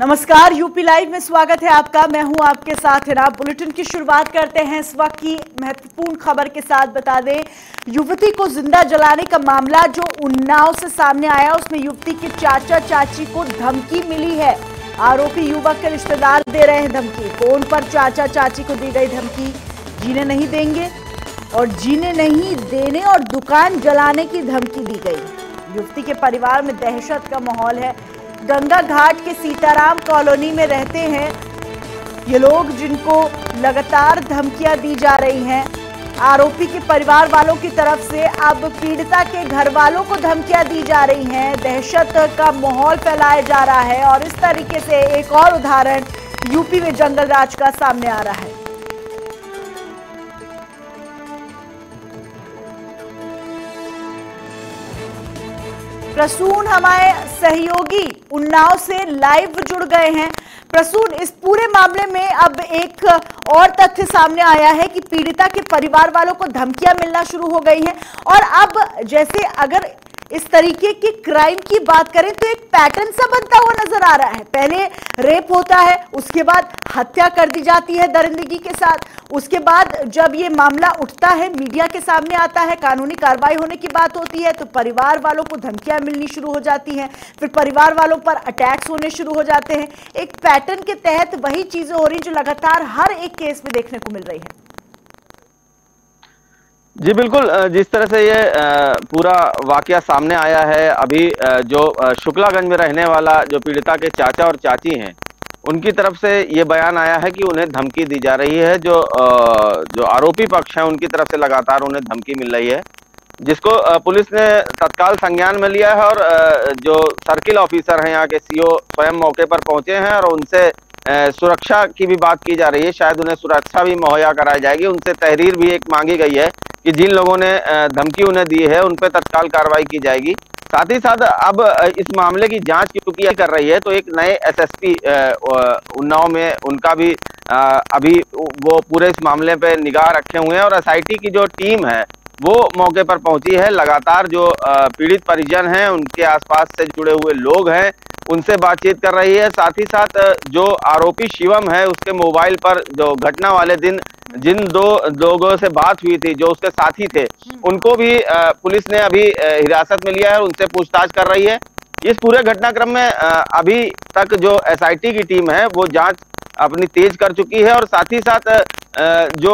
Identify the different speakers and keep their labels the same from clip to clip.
Speaker 1: नमस्कार, UP live में स्वागत है आपका। मैं हूँ आपके साथ हिना बुलेटिन की शुरुआत करते हैं। इस वक्त की महत्वपूर्ण खबर के साथ बता दें, युवती को ज़िंदा जलाने का मामला जो उन्नाव से सामने आया, उसमें युवती के चाचा चाची को धमकी मिली है। आरोपी युवक के रिश्तेदार दे रहे हैं धमकी। फ़ोन पर चाचा चाची को दी गई धमकी। जीने नहीं देंगे और जीने नहीं देने और दुकान जलाने की धमकी दी गई। युवती के परिवार में दहशत का माहौल है। गंगा घाट के सीताराम कॉलोनी में रहते हैं। ये लोग जिनको लगातार धमकियाँ दी जा रही हैं। आरोपी के परिवार वालों की तरफ़ से अब पीड़िता के घर वालों को धमकियाँ दी जा रही हैं। दहशत का माहौल फैलाया जा रहा है और इस तरीके से एक और उदाहरण यूपी में जंगल राज का सामने आ रहा है। प्रसून हमारे सहयोगी उन्नाव से लाइव जुड़ गए हैं। प्रसून, इस पूरे मामले में अब एक और तथ्य सामने आया है कि पीड़िता के परिवार वालों को धमकियाँ मिलना शुरू हो गई हैं। और अब जैसे अगर इस तरीके की क्राइम की बात करें तो एक पैटर्न सा बनता हुआ नज़र आ रहा है। पहले रेप होता है, उसके बाद हत्या कर दी जाती है दरिंदगी के साथ। उसके बाद जब ये मामला उठता है मीडिया के सामने आता है, कानूनी कार्रवाई होने की बात होती है तो परिवार वालों को धमकियाँ मिलनी शुरू हो जाती हैं। फिर परिवार वालों पर अटैक्स होने शुरू हो जाते हैं। एक पैटर्न के तहत वही चीज़ें हो रही जो लगातार हर एक केस में देखने को मिल रही है।
Speaker 2: जी, बिल्कुल जिस तरह से ये पूरा वाकया सामने आया है, अभी जो शुक्लागंज में रहने वाला जो पीड़िता के चाचा और चाची हैं, उनकी तरफ़ से ये बयान आया है कि उन्हें धमकी दी जा रही है, जो जो आरोपी पक्ष है, उनकी तरफ़ से लगातार उन्हें धमकी मिल रही है, जिसको पुलिस ने तत्काल संज्ञान में लिया है और जो सर्किल ऑफिसर हैं, यहाँ के सीओ स्वयं मौके पर पहुँचे हैं और उनसे सुरक्षा की भी बात की जा रही है, शायद उन्हें सुरक्षा भी मुहैया कराई जाएगी, उनसे तहरीर भी एक मांगी गई है कि जिन लोगों ने धमकी उन्हें दी है, उन पर तत्काल कार्रवाई की जाएगी। साथ ही साथ अब इस मामले की जाँच क्योंकि कर रही है तो एक नए एसएसपी उन्नाव में उनका भी अभी वो पूरे इस मामले पे निगाह रखे हुए हैं और एसआईटी की जो टीम है, वो मौके पर पहुँची है। लगातार जो पीड़ित परिजन हैं, उनके आसपास से जुड़े हुए लोग हैं, उनसे बातचीत कर रही है। साथ ही साथ जो आरोपी शिवम है, उसके मोबाइल पर जो घटना वाले दिन जिन दो लोगों से बात हुई थी जो उसके साथी थे उनको भी पुलिस ने अभी हिरासत में लिया है उनसे पूछताछ कर रही है। इस पूरे घटनाक्रम में अभी तक जो एसआईटी की टीम है वो जाँच अपनी तेज कर चुकी है और साथ ही साथ जो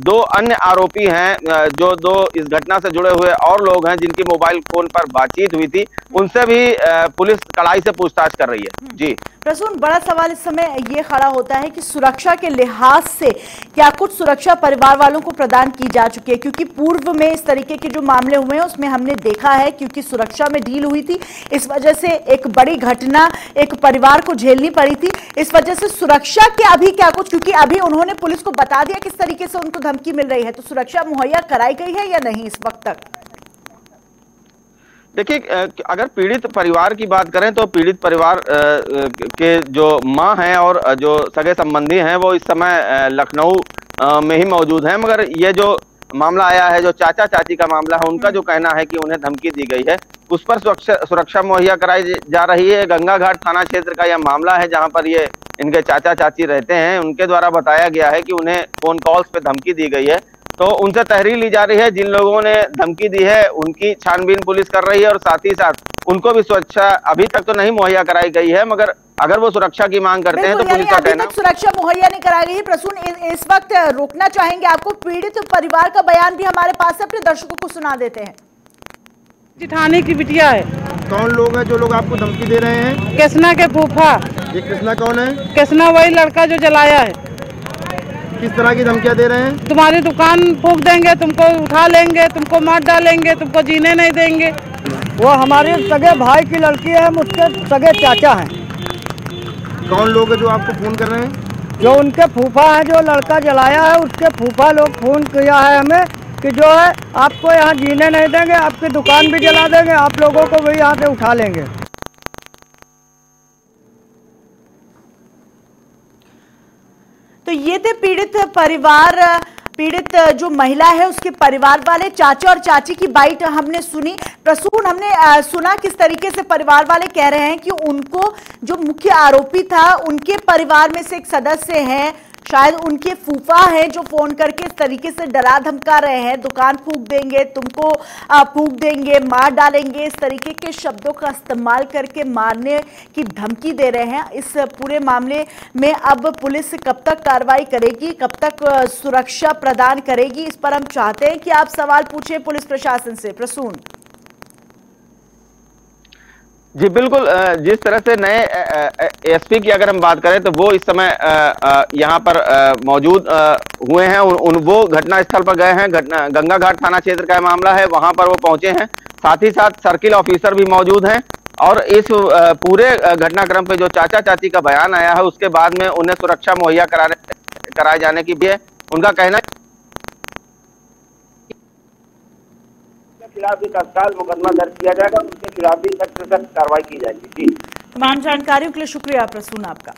Speaker 2: दो अन्य आरोपी हैं जो दो इस घटना से जुड़े हुए और लोग हैं जिनकी मोबाइल फ़ोन पर बातचीत हुई थी उनसे भी पुलिस कड़ाई से पूछताछ कर रही है। हम्म। जी।
Speaker 1: प्रसून बड़ा सवाल इस समय ये खड़ा होता है कि सुरक्षा के लिहाज से क्या कुछ सुरक्षा परिवार वालों को प्रदान की जा चुकी है? क्योंकि पूर्व में इस तरीके के जो मामले हुए हैं उसमें हमने देखा है क्योंकि सुरक्षा में डील हुई थी इस वजह से एक बड़ी घटना एक परिवार को झेलनी पड़ी थी। इस वजह से सुरक्षा के अभी क्या कुछ? क्योंकि अभी उन्होंने पुलिस को बता दिया किस तरीके से उनको धमकी मिल रही है। तो सुरक्षा मुहैया कराई गई है या नहीं इस वक्त तक?
Speaker 2: देखिए अगर पीड़ित परिवार की बात करें तो पीड़ित परिवार के जो माँ हैं और जो सगे संबंधी हैं, वो इस समय लखनऊ में ही मौजूद हैं। मगर ये जो मामला आया है, जो चाचा चाची का मामला है, उनका जो कहना है कि उन्हें धमकी दी गई है, उस पर सुरक्षा मुहैया कराई जा रही है। गंगा घाट थाना क्षेत्र का यह मामला है, जहाँ पर ये इनके चाचा चाची रहते हैं। उनके द्वारा बताया गया है कि उन्हें फ़ोन कॉल्स पे धमकी दी गई है। तो उनसे तहरीर ली जा रही है। जिन लोगों ने धमकी दी है, उनकी छानबीन पुलिस कर रही है और साथ ही साथ उनको भी सुरक्षा अभी तक तो नहीं मुहैया कराई गई है, मगर अगर वो सुरक्षा की मांग करते हैं तो पुलिस का कहना
Speaker 1: सुरक्षा मुहैया नहीं कराई गई। प्रसून इस वक्त रोकना चाहेंगे आपको? पीड़ित परिवार का बयान भी हमारे पास अपने दर्शकों को सुना देते हैं।
Speaker 3: जिठाने की बिटिया है।
Speaker 4: कौन लोग हैं जो लोग आपको धमकी दे रहे हैं?
Speaker 3: कृष्णा के फूफा।
Speaker 4: ये कृष्णा कौन है?
Speaker 3: कृष्णा वही लड़का जो जलाया है।
Speaker 4: किस तरह की धमकियाँ दे रहे हैं?
Speaker 3: तुम्हारी दुकान फूक देंगे तुमको उठा लेंगे तुमको मार डालेंगे तुमको जीने नहीं देंगे।
Speaker 5: वो हमारे सगे भाई की लड़की है मुझसे सगे चाचा हैं।
Speaker 4: कौन लोग है जो आपको फ़ोन कर रहे हैं?
Speaker 5: जो उनके फूफा है जो लड़का जलाया है उसके फूफा लोग फ़ोन किया है हमें कि जो है आपको यहाँ जीने नहीं देंगे आपकी दुकान भी जला देंगे आप लोगों को भी यहाँ से उठा लेंगे।
Speaker 1: तो ये थे पीड़ित परिवार पीड़ित जो महिला है, उसके परिवार वाले, चाचा और चाची की बाइट हमने सुनी। प्रसून, हमने सुना किस तरीके से परिवार वाले कह रहे हैं कि उनको जो मुख्य आरोपी था, उनके परिवार में से एक सदस्य है शायद उनके फूफा है जो फ़ोन करके इस तरीके से डरा धमका रहे हैं। दुकान फूक देंगे, तुमको फूक देंगे, मार डालेंगे। इस तरीके के शब्दों का इस्तेमाल करके मारने की धमकी दे रहे हैं। इस पूरे मामले में अब पुलिस कब तक कार्रवाई करेगी, कब तक सुरक्षा प्रदान करेगी, इस पर हम चाहते हैं कि आप सवाल पूछें पुलिस प्रशासन से। प्रसून।
Speaker 2: जी, बिल्कुल जिस तरह से नए एसपी की अगर हम बात करें तो वो इस समय यहाँ पर मौजूद हुए हैं। उन वो घटना स्थल पर गए हैं। घटना गंगा घाट थाना क्षेत्र का मामला है। वहाँ पर वो पहुँचे हैं। साथ ही साथ सर्किल ऑफिसर भी मौजूद हैं। और इस पूरे घटनाक्रम पे जो चाचा चाची का बयान आया है, उसके बाद में उन्हें सुरक्षा मुहैया कराने, कराए जाने की भी है। उनका कहना
Speaker 6: खिलाफ भी तत्काल मुकदमा दर्ज किया जाएगा। उनके खिलाफ भी सख्त सख्त कार्रवाई की जाएगी। जी।
Speaker 1: तमाम जानकारियों के लिए शुक्रिया, प्रसून आपका।